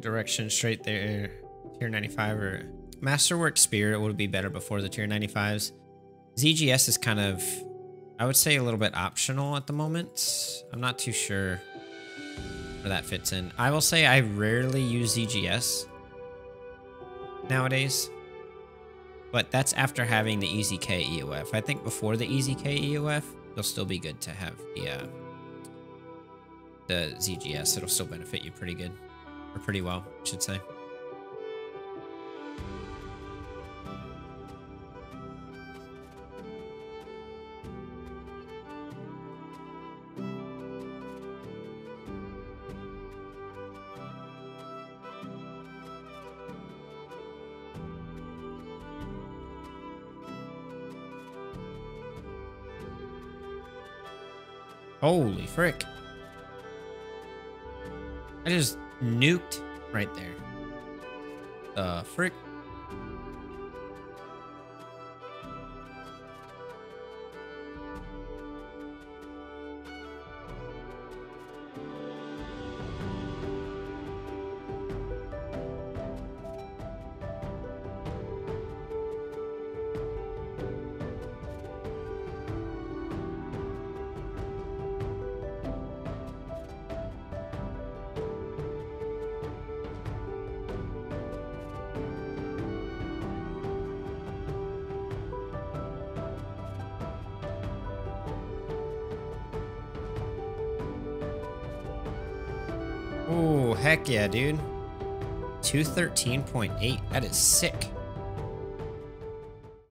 direction straight there. Tier 95 or Masterwork Spirit would be better before the tier 95s. ZGS is kind of, I would say, a little bit optional at the moment. I'm not too sure where that fits in. I will say I rarely use ZGS nowadays, but that's after having the EZK EOF. I think before the EZK EOF, it'll still be good to have the uh, the ZGS. It'll still benefit you pretty good, or pretty well, I should say. Holy frick. I just nuked right there. The frick. Oh, heck yeah, dude. 213.8. That is sick.